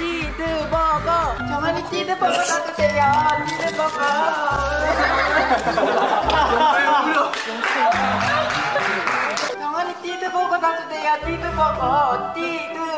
띠드버거. 정한이 띠드버거 놔주세요. 띠드버거. 정한이 띠드버거 놔주세요. 띠드버거. 찌드.